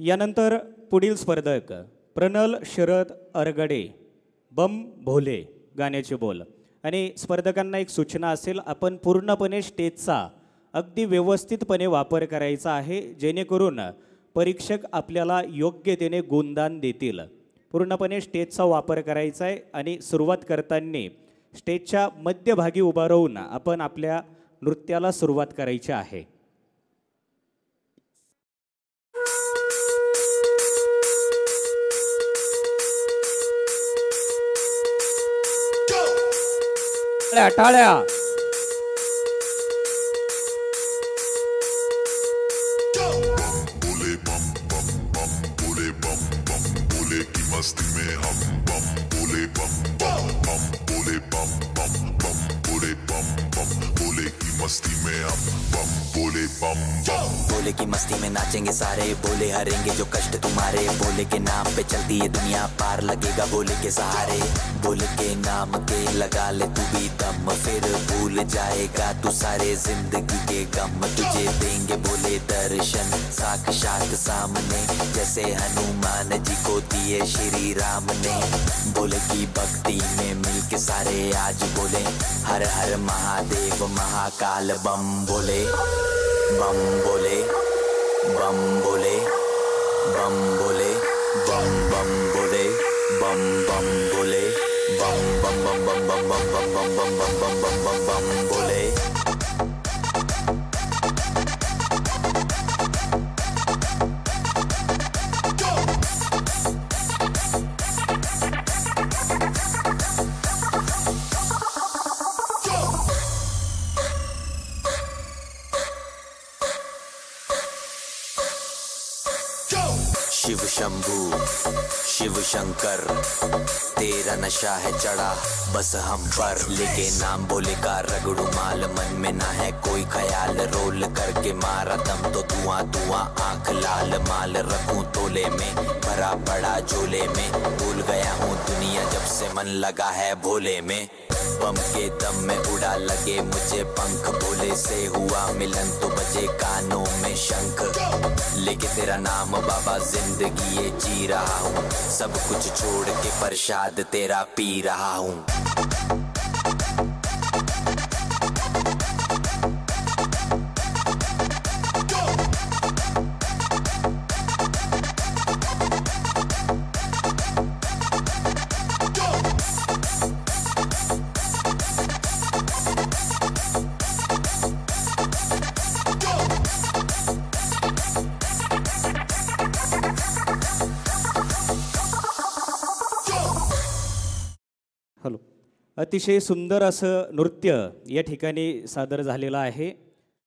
यानंतर पुढील स्पर्धक प्रनल शरद अरगडे बम भोले गाण्याचे बोल. आणि स्पर्धकांना एक सूचना असेल आपण पूर्णपणे स्टेजचा अगदी व्यवस्थितपणे वापर करायचा आहे जेणेकरून परीक्षक आपल्याला योग्यतेने गुणदान देतील. पूर्णपणे स्टेजचा वापर करायचा आहे आणि सुरुवात करताना स्टेजच्या मध्यभागी उभा राहून आपण आपल्या नृत्याला सुरुवात करायची आहे. टाळ्या टाळ्या मस्ती में हम बम बोले बम बम बम बोले बम बम बम बोले बम बम बोले की मस्ती में हम बम बोले बम बम। बोले की मस्ती में नाचेंगे सारे, बोले हरेंगे जो कष्ट तुम्हारे। बोले के नाम पे चलती है दुनिया पार लगेगा, बोले के सहारे। बोले के नाम के लगा ले तू भी दम, फिर भूल जाएगा तू सारे ज़िंदगी के गम। तुझे देंगे बोले दर्शन, साक्षात सामने। जैसे हनुमान जी को दिए श्री राम ने। बोले की भक्ति में मिल के सारे आज बोले। हर हर महादेव महाकाल बम बोले। Bambole, bambole, bambole, bam bambole, bam bambole, bam bam bam bam bam bam bam bam bam bam bam bambole. Shiv Shambhu, Shiv Shankar, तेरा नशा है चढ़ा, बस हम पर। लेके नाम बोले का रगड़ू माल मन में ना है कोई ख्याल। रोल करके मारा दम तो धुआँ धुआँ, आँख लाल माल। रखूँ तोले में, भरा पड़ा झोले में। भूल गया हूँ दुनिया जब से मन लगा है भोले में। बम के दम में उड़ा लगे मुझे पंख। भोले से हुआ मिलन तो बजे कानों में शंख। लेके तेरा नाम बाबा ज़िंदगी ये जी रहा हूँ। सब कुछ छोड़ के प्रसाद तेरा पी रहा हूँ। हॅलो अतिशय सुंदर असं नृत्य या ठिकाणी सादर झालेलं आहे.